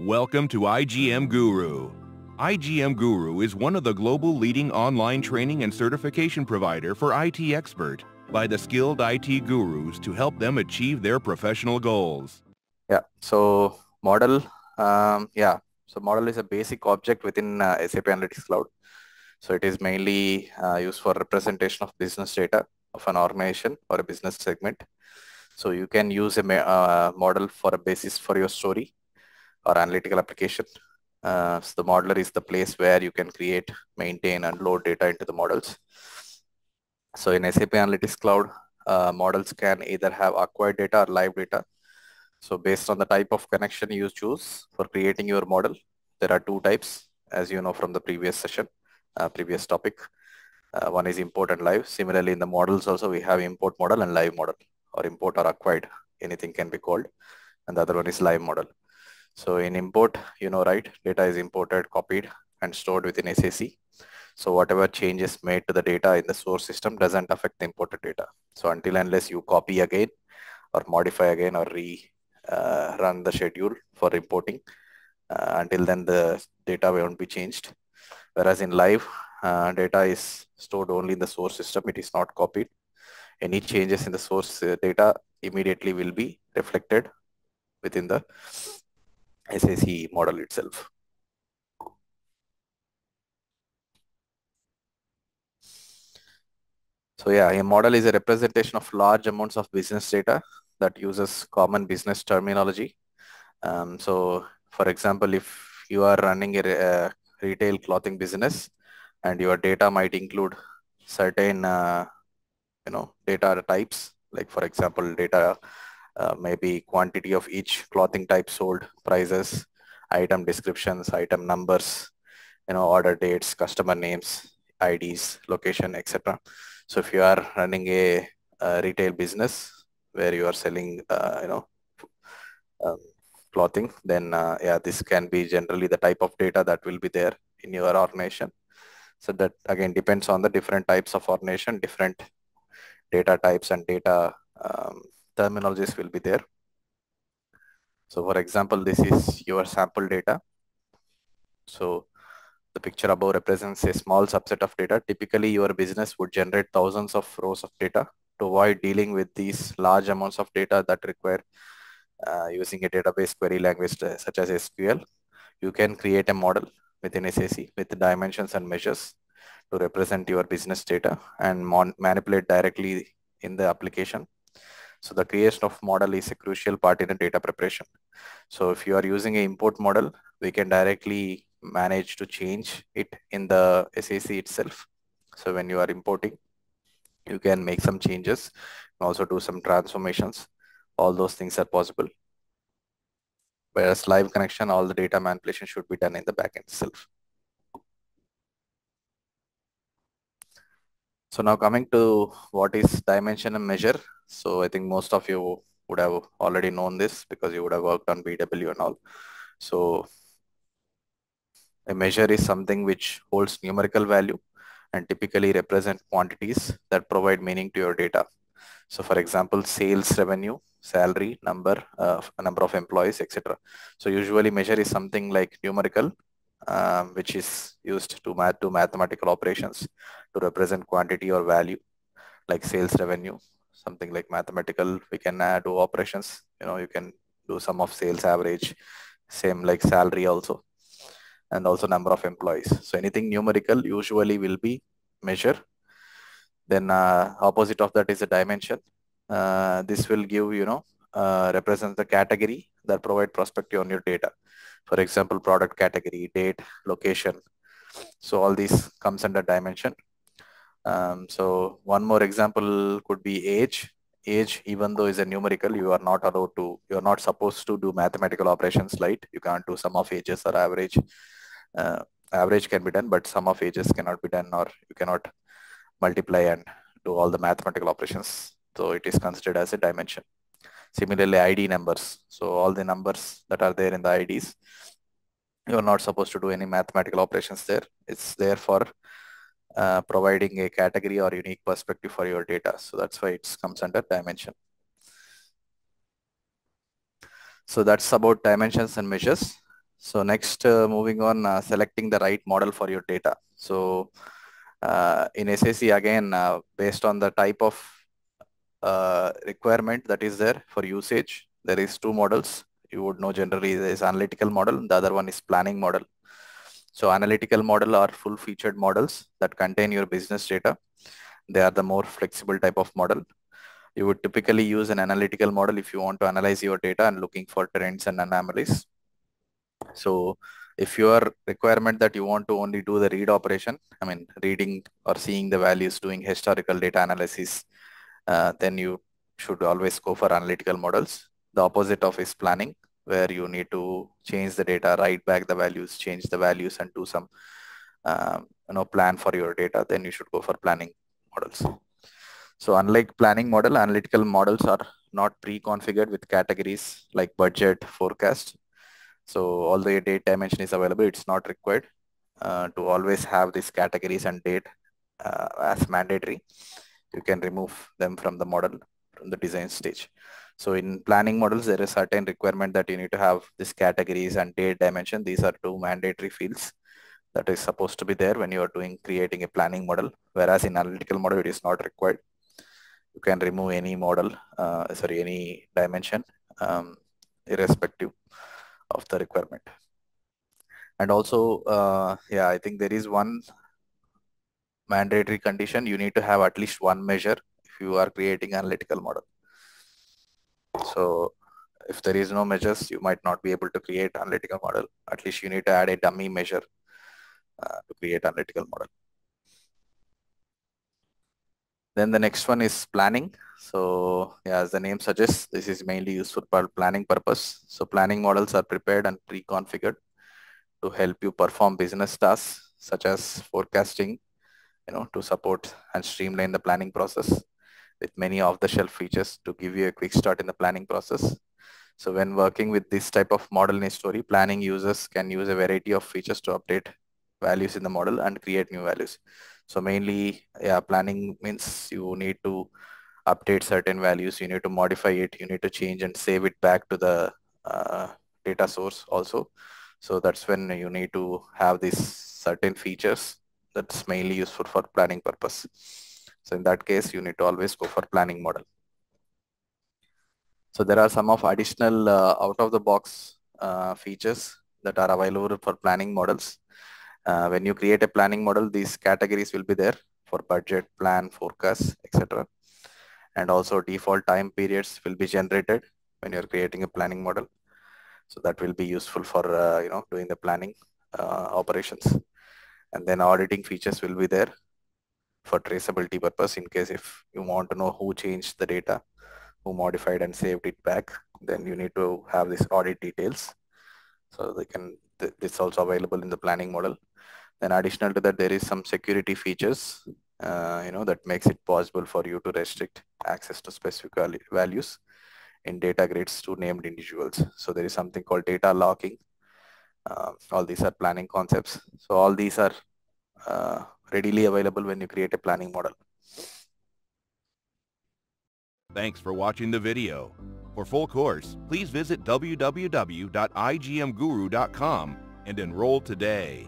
Welcome to IGM Guru. IGM Guru is one of the global leading online training and certification provider for IT expert by the skilled IT gurus to help them achieve their professional goals. Yeah. So model, um, yeah. So model is a basic object within uh, SAP Analytics Cloud. So it is mainly uh, used for representation of business data of an organization or a business segment. So you can use a uh, model for a basis for your story or analytical application. Uh, so the modeler is the place where you can create, maintain, and load data into the models. So in SAP Analytics Cloud, uh, models can either have acquired data or live data. So based on the type of connection you choose for creating your model, there are two types, as you know from the previous session, uh, previous topic. Uh, one is import and live. Similarly, in the models also, we have import model and live model, or import or acquired, anything can be called. And the other one is live model. So in import, you know, right, data is imported, copied, and stored within SAC. So whatever changes made to the data in the source system doesn't affect the imported data. So until unless you copy again or modify again or re uh, run the schedule for importing, uh, until then the data won't be changed. Whereas in live, uh, data is stored only in the source system. It is not copied. Any changes in the source uh, data immediately will be reflected within the SAC model itself. So yeah, a model is a representation of large amounts of business data that uses common business terminology. Um, so for example, if you are running a, a, retail clothing business and your data might include certain, uh, you know, data types, like for example, data uh, maybe quantity of each clothing type sold, prices, item descriptions, item numbers, you know, order dates, customer names, IDs, location, etc. So if you are running a, a, retail business where you are selling, uh, you know, um, clothing, then uh, yeah, this can be generally the type of data that will be there in your organization. So that again depends on the different types of organization, different data types and data um, terminologies will be there. So for example, this is your sample data. So the picture above represents a small subset of data. Typically, your business would generate thousands of rows of data to avoid dealing with these large amounts of data that require uh, using a database query language uh, such as SQL. You can create a model within SAC with dimensions and measures to represent your business data and manipulate directly in the application so the creation of model is a crucial part in the data preparation. So if you are using an import model, we can directly manage to change it in the SAC itself. So when you are importing, you can make some changes and also do some transformations. All those things are possible. Whereas live connection, all the data manipulation should be done in the backend itself. So now coming to what is dimension and measure. So I think most of you would have already known this because you would have worked on BW and all. So a measure is something which holds numerical value and typically represent quantities that provide meaning to your data. So for example, sales revenue, salary, number, uh, number of employees, etc. So usually measure is something like numerical, um, which is used to math to mathematical operations to represent quantity or value like sales revenue something like mathematical. We can uh, do operations you know you can do sum of sales average same like salary also and also number of employees. So anything numerical usually will be measure then uh, opposite of that is a dimension. Uh, this will give you know uh, represents the category that provide perspective on your data for example product category date location so all these comes under dimension um, so one more example could be age. Age, even though is a numerical, you are not allowed to, you are not supposed to do mathematical operations, right? You can't do sum of ages or average. Uh, average can be done, but sum of ages cannot be done or you cannot multiply and do all the mathematical operations. So it is considered as a dimension. Similarly, ID numbers. So all the numbers that are there in the IDs, you are not supposed to do any mathematical operations there. It's there for uh, providing a category or unique perspective for your data. So that's why it comes under dimension. So that's about dimensions and measures. So next, uh, moving on, uh, selecting the right model for your data. So uh, in SAC, again, uh, based on the type of uh, requirement that is there for usage, there is two models. You would know generally there is analytical model. The other one is planning model. So analytical model are full featured models that contain your business data. They are the more flexible type of model. You would typically use an analytical model if you want to analyze your data and looking for trends and anomalies. So if your requirement that you want to only do the read operation, I mean, reading or seeing the values, doing historical data analysis, uh, then you should always go for analytical models. The opposite of is planning, where you need to change the data, write back the values, change the values and do some, um, you know, plan for your data. Then you should go for planning models. So unlike planning model, analytical models are not pre-configured with categories like budget, forecast, so although a date dimension is available, it's not required uh, to always have these categories and date uh, as mandatory. You can remove them from the model from the design stage. So in planning models, there is certain requirement that you need to have these categories and date dimension. These are two mandatory fields that is supposed to be there when you are doing creating a planning model. Whereas in analytical model, it is not required. You can remove any model, uh, sorry, any dimension um, irrespective of the requirement. And also, uh, yeah, I think there is one mandatory condition. You need to have at least one measure if you are creating analytical model. So if there is no measures, you might not be able to create analytical model. At least you need to add a dummy measure uh, to create analytical model. Then the next one is planning. So yeah, as the name suggests, this is mainly used for planning purpose. So planning models are prepared and pre-configured to help you perform business tasks such as forecasting, you know, to support and streamline the planning process with many off-the-shelf features to give you a quick start in the planning process. So when working with this type of model in a story, planning users can use a variety of features to update values in the model and create new values. So mainly, yeah, planning means you need to update certain values, you need to modify it, you need to change and save it back to the uh, data source also. So that's when you need to have these certain features that's mainly useful for planning purpose. So in that case, you need to always go for planning model. So there are some of additional uh, out of the box uh, features that are available for planning models. Uh, when you create a planning model, these categories will be there for budget, plan, forecast, etc. And also default time periods will be generated when you're creating a planning model. So that will be useful for, uh, you know, doing the planning uh, operations. And then auditing features will be there for traceability purpose in case if you want to know who changed the data, who modified and saved it back, then you need to have this audit details. So they can, th this also available in the planning model. Then additional to that, there is some security features, uh, you know, that makes it possible for you to restrict access to specific values in data grids to named individuals. So there is something called data locking. Uh, all these are planning concepts. So all these are uh, readily available when you create a planning model. Thanks for watching the video. For full course, please visit www.igmguru.com and enroll today.